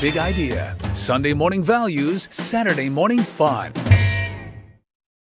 big idea. Sunday morning values, Saturday morning fun.